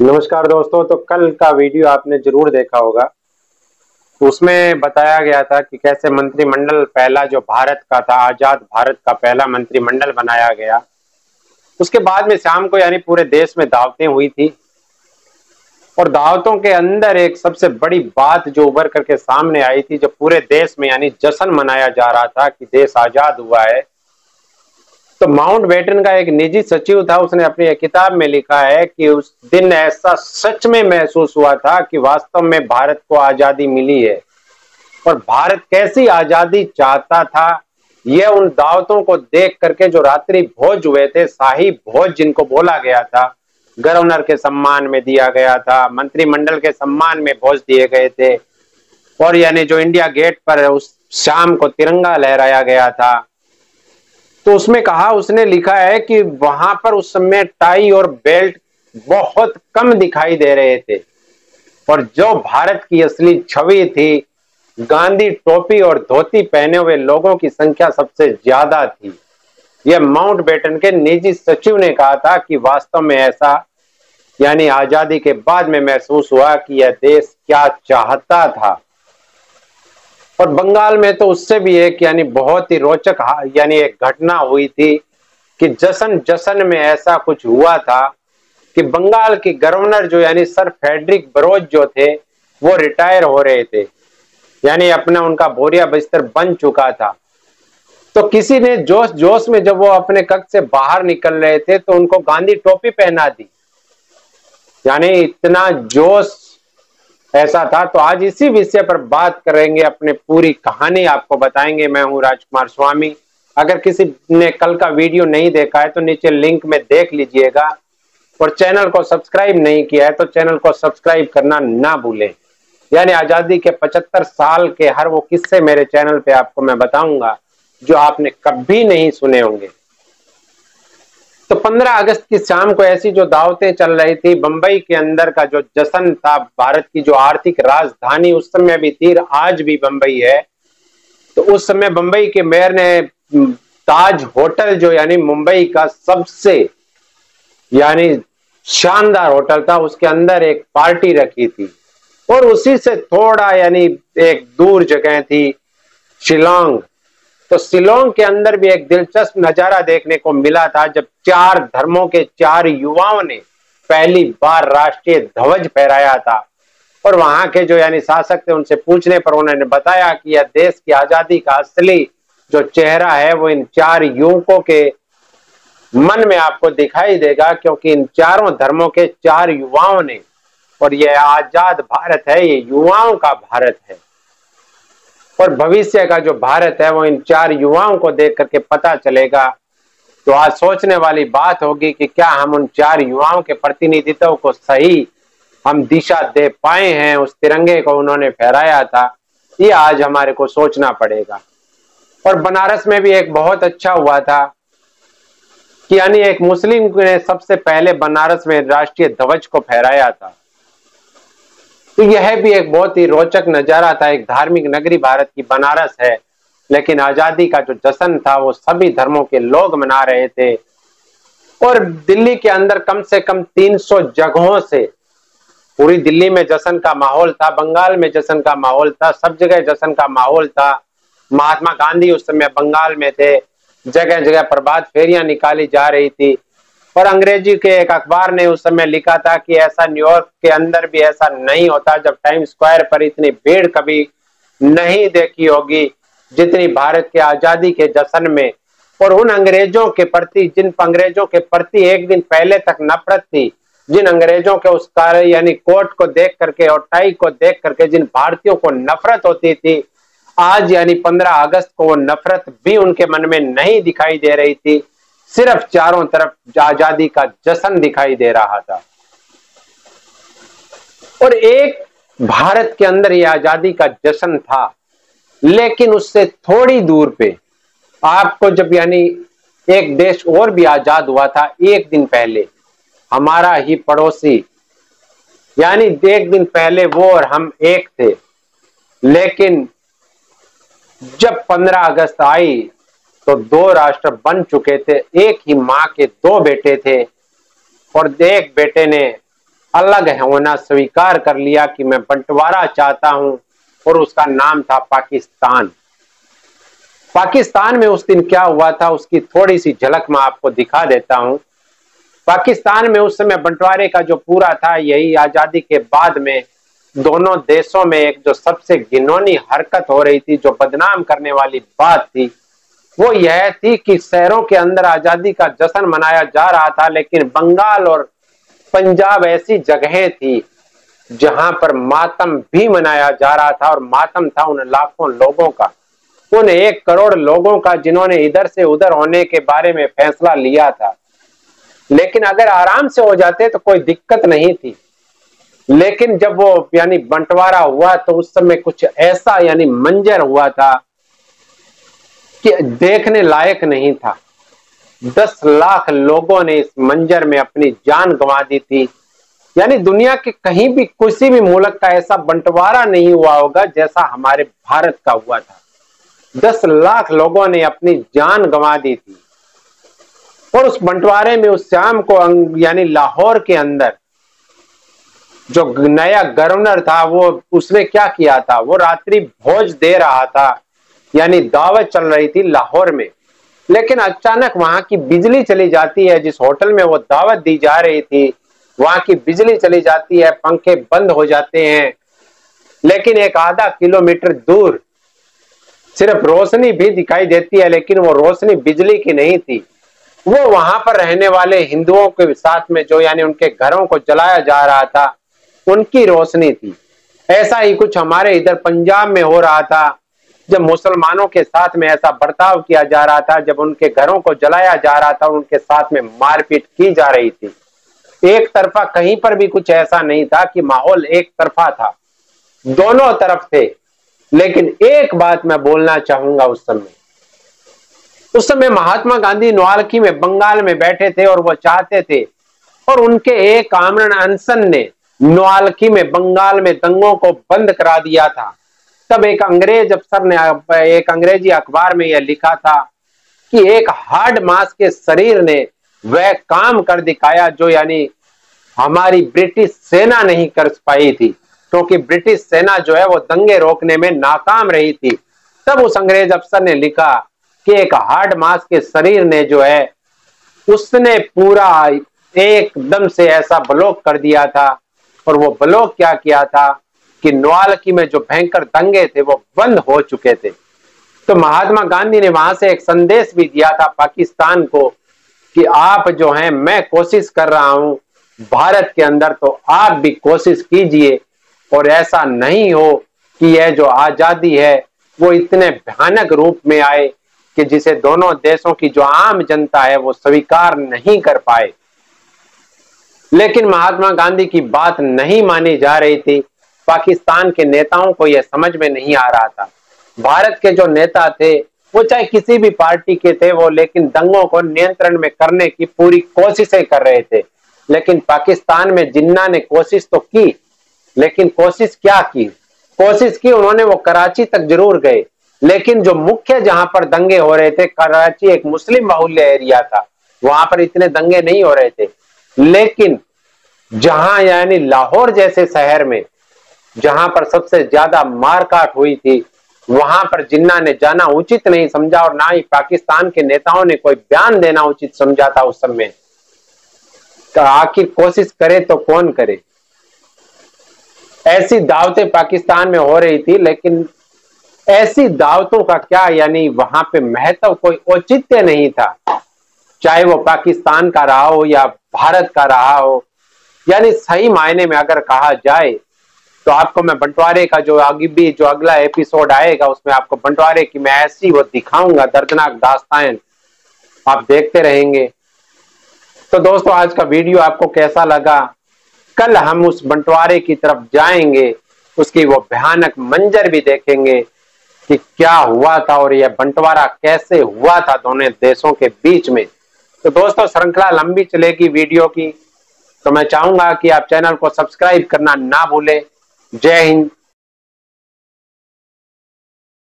नमस्कार दोस्तों तो कल का वीडियो आपने ज़रूर देखा होगा। उसमें बताया गया था कि कैसे मंत्रिमंडल पहला जो भारत का था, आज़ाद भारत का पहला मंत्रिमंडल बनाया गया। उसके बाद में शाम को यानी पूरे देश में दावतें हुई थी। और दावतों के अंदर एक सबसे बड़ी बात जो उभर करके सामने आई थी, जो पूरे देश में यानी जश्न मनाया जा रहा था कि देश आज़ाद हुआ है। तो माउंट बेटन का एक निजी सचिव था, उसने अपनी एक किताब में लिखा है कि उस दिन ऐसा सच में महसूस हुआ था कि वास्तव में भारत को आज़ादी मिली है। और भारत कैसी आज़ादी चाहता था, यह उन दावतों को देख करके जो रात्रि भोज हुए थे, शाही भोज जिनको बोला गया था, गवर्नर के सम्मान में दिया गया था, मंत्रिमंडल के सम्मान में भोज दिए गए थे, और यानी जो इंडिया गेट पर उस शाम को तिरंगा लहराया गया था तो उसमें कहा, उसने लिखा है कि वहाँ पर उस समय टाई और बेल्ट बहुत कम दिखाई दे रहे थे। और जो भारत की असली छवि थी, गांधी टोपी और धोती पहने हुए लोगों की संख्या सबसे ज़्यादा थी। यह माउंट बेटन के निजी सचिव ने कहा था कि वास्तव में ऐसा, यानी आज़ादी के बाद में महसूस हुआ कि यह देश क्या चाहता था। और बंगाल में तो उससे भी एक यानी बहुत ही रोचक यानी एक घटना हुई थी कि जसन जसन में ऐसा कुछ हुआ था कि बंगाल के गवर्नर जो यानी सर फेडरिक बरोज जो थे, वो रिटायर हो रहे थे। यानी अपना उनका बोरिया बिस्तर बन चुका था। तो किसी ने जोश जोश में जब वो अपने कक्ष से बाहर निकल रहे थे तो उनको गांधी टोपी पहना दी। यानी इतना जोश ऐसा था तो आज इसी विषय पर बात करेंगे, अपने पूरी कहानी आपको बताएँगे। मैं हूँ राजकुमार स्वामी। अगर किसी ने कल का वीडियो नहीं देखा है तो नीचे लिंक में देख लीजिएगा। और चैनल को सब्सक्राइब नहीं किया है तो चैनल को सब्सक्राइब करना ना भूलें। यानी आज़ादी के 75 साल के हर वो किस्से मेरे चैनल पे आपको मैं बताऊँगा, जो आपने कभी नहीं सुने होंगे। तो 15 अगस्त की शाम को ऐसी जो दावतें चल रही थी, बंबई के अंदर का जो जश्न था, भारत की जो आर्थिक राजधानी उस समय भी थी, आज भी बंबई है। तो उस समय बंबई के मेयर ने ताज होटल जो यानी मुंबई का सबसे, यानी शानदार होटल था, उसके अंदर एक पार्टी रखी थी। और उसी से थोड़ा यानी एक दूर जगह थी, शिलोंग तो शिलोंग के अंदर भी एक दिलचस्प नज़ारा देखने को मिला था जब चार धर्मों के चार युवाओं ने पहली बार राष्ट्रीय ध्वज फहराया था। और वहाँ के जो यानी शासक थे, उनसे पूछने पर उन्होंने बताया कि यह देश की आज़ादी का असली जो चेहरा है, वो इन चार युवकों के मन में आपको दिखाई देगा, क्योंकि इन चारों धर्मों के चार युवाओं ने, और यह आज़ाद भारत है, ये युवाओं का भारत है। और भविष्य का जो भारत है, वो इन चार युवाओं को देख करके पता चलेगा। तो आज सोचने वाली बात होगी कि क्या हम उन चार युवाओं के प्रतिनिधित्व को सही हम दिशा दे पाए हैं, उस तिरंगे को उन्होंने फहराया था, ये आज हमारे को सोचना पड़ेगा। और बनारस में भी एक बहुत अच्छा हुआ था कि यानी एक मुस्लिम ने सबसे पहले बनारस में राष्ट्रीय ध्वज को फहराया था। तो यह भी एक बहुत ही रोचक नज़ारा था, एक धार्मिक नगरी भारत की बनारस है। लेकिन आज़ादी का जो जश्न था, वो सभी धर्मों के लोग मना रहे थे। और दिल्ली के अंदर कम से कम 300 जगहों से पूरी दिल्ली में जश्न का माहौल था, बंगाल में जश्न का माहौल था, सब जगह जश्न का माहौल था। महात्मा गांधी उस समय बंगाल में थे जगह जगह पर प्रभात फेरियाँ निकाली जा रही थी। और अंग्रेज़ी के एक अखबार ने उस समय लिखा था कि ऐसा न्यूयॉर्क के अंदर भी ऐसा नहीं होता जब टाइम स्क्वायर पर इतनी भीड़ कभी नहीं देखी होगी, जितनी भारत के आज़ादी के जश्न में। और उन अंग्रेज़ों के प्रति, जिन अंग्रेज़ों के प्रति एक दिन पहले तक नफरत थी, जिन अंग्रेज़ों के उस कार्य, यानी कोर्ट को देख करके और टाई को देख करके जिन भारतीयों को नफरत होती थी, आज यानी 15 अगस्त को वो नफरत भी उनके मन में नहीं दिखाई दे रही थी। सिर्फ़ चारों तरफ़ आज़ादी का जश्न दिखाई दे रहा था। और एक भारत के अंदर यह आज़ादी का जश्न था, लेकिन उससे थोड़ी दूर पे आपको जब यानी एक देश और भी आज़ाद हुआ था एक दिन पहले, हमारा ही पड़ोसी, यानी एक दिन पहले वो और हम एक थे। लेकिन जब 15 अगस्त आई तो दो राष्ट्र बन चुके थे। एक ही माँ के दो बेटे थे और एक बेटे ने अलग होना स्वीकार कर लिया कि मैं बंटवारा चाहता हूँ और उसका नाम था पाकिस्तान। पाकिस्तान में उस दिन क्या हुआ था, उसकी थोड़ी सी झलक मैं आपको दिखा देता हूँ। पाकिस्तान में उस समय बंटवारे का जो पूरा था, यही आज़ादी के बाद में दोनों देशों में एक जो सबसे घिनौनी हरकत हो रही थी, जो बदनाम करने वाली बात थी वो यह थी कि शहरों के अंदर आज़ादी का जश्न मनाया जा रहा था, लेकिन बंगाल और पंजाब ऐसी जगहें थी जहाँ पर मातम भी मनाया जा रहा था और मातम था उन लाखों लोगों का, उन एक करोड़ लोगों का जिन्होंने इधर से उधर होने के बारे में फैसला लिया था। लेकिन अगर आराम से हो जाते तो कोई दिक्कत नहीं थी। लेकिन जब वो यानी बंटवारा हुआ तो उस समय कुछ ऐसा यानी मंजर हुआ था कि देखने लायक नहीं था। दस लाख लोगों ने इस मंजर में अपनी जान गंवा दी थी। यानी दुनिया के कहीं भी किसी भी मुल्क का ऐसा बंटवारा नहीं हुआ होगा जैसा हमारे भारत का हुआ था। दस लाख लोगों ने अपनी जान गंवा दी थी। और उस बंटवारे में उस शाम को यानी लाहौर के अंदर जो नया गवर्नर था, वो उसने क्या किया था? वो रात्रि भोज दे रहा था। यानी दावत चल रही थी लाहौर में। लेकिन अचानक वहाँ की बिजली चली जाती है, जिस होटल में वो दावत दी जा रही थी, वहाँ की बिजली चली जाती है, पंखे बंद हो जाते हैं। लेकिन एक आधा किलोमीटर दूर सिर्फ़ रोशनी भी दिखाई देती है, लेकिन वो रोशनी बिजली की नहीं थी। वो वहाँ पर रहने वाले हिंदुओं के साथ में जो यानी उनके घरों को जलाया जा रहा था, उनकी रोशनी थी। ऐसा ही कुछ हमारे इधर पंजाब में हो रहा था जब मुसलमानों के साथ में ऐसा बर्ताव किया जा रहा था, जब उनके घरों को जलाया जा रहा था, उनके साथ में मारपीट की जा रही थी। एक तरफा कहीं पर भी कुछ ऐसा नहीं था कि माहौल एक तरफा था। दोनों तरफ़ थे। लेकिन एक बात मैं बोलना चाहूँगा उस समय। उस समय महात्मा गांधी नोआलकी में बंगाल में बैठे थे और वो चाहते थे और उनके एक आमरण अनसन ने नोआलकी में बंगाल में दंगों को बंद करा दिया था। तब एक अंग्रेज़ अफसर ने, एक अंग्रेज़ी अखबार में यह लिखा था कि एक हार्ड मास के शरीर ने वह काम कर दिखाया जो यानी हमारी ब्रिटिश सेना नहीं कर पाई थी, क्योंकि तो ब्रिटिश सेना जो है वो दंगे रोकने में नाकाम रही थी। तब उस अंग्रेज़ अफसर ने लिखा कि एक हार्ड मास के शरीर ने जो है, उसने पूरा एकदम से ऐसा ब्लॉक कर दिया था। और वो ब्लॉक क्या किया था? कि नवालकी में जो भयंकर दंगे थे, वो बंद हो चुके थे। तो महात्मा गांधी ने वहाँ से एक संदेश भी दिया था पाकिस्तान को कि आप जो हैं, मैं कोशिश कर रहा हूँ, भारत के अंदर तो आप भी कोशिश कीजिए, और ऐसा नहीं हो कि यह जो आज़ादी है, वो इतने भयानक रूप में आए कि जिसे दोनों देशों की जो आम जनता है, वो स्वीकार नहीं कर पाए। लेकिन महात्मा गांधी की बात नहीं मानी जा रही थी। पाकिस्तान के नेताओं को यह समझ में नहीं आ रहा था। भारत के जो नेता थे, वो चाहे किसी भी पार्टी के थे, वो लेकिन दंगों को नियंत्रण में करने की पूरी कोशिशें कर रहे थे। लेकिन पाकिस्तान में जिन्ना ने कोशिश तो की, लेकिन कोशिश क्या की? कोशिश की उन्होंने, वो कराची तक ज़रूर गए। लेकिन जो मुख्य जहाँ पर दंगे हो रहे थे, कराची एक मुस्लिम बाहुल्य एरिया था, वहाँ पर इतने दंगे नहीं हो रहे थे। लेकिन जहाँ यानी लाहौर जैसे शहर में जहाँ पर सबसे ज़्यादा मारकाट हुई थी, वहाँ पर जिन्ना ने जाना उचित नहीं समझा और ना ही पाकिस्तान के नेताओं ने कोई बयान देना उचित समझा था उस समय। तो आखिर कोशिश करे तो कौन करे? ऐसी दावतें पाकिस्तान में हो रही थी, लेकिन ऐसी दावतों का क्या यानी वहाँ पे महत्व कोई औचित्य नहीं था। चाहे वो पाकिस्तान का रहा हो या भारत का रहा हो, यानी सही मायने में अगर कहा जाए तो आपको मैं बंटवारे का जो आगे भी जो अगला एपिसोड आएगा, उसमें आपको बंटवारे की मैं ऐसी वो दिखाऊँगा, दर्दनाक दास्तान। आप देखते रहेंगे। तो दोस्तों, आज का वीडियो आपको कैसा लगा? कल हम उस बंटवारे की तरफ़ जाएँगे, उसकी वो भयानक मंजर भी देखेंगे कि क्या हुआ था और यह बंटवारा कैसे हुआ था दोनों देशों के बीच में। तो दोस्तों, श्रृंखला लंबी चलेगी वीडियो की। तो मैं चाहूँगा कि आप चैनल को सब्सक्राइब करना ना भूलें। जय हिंद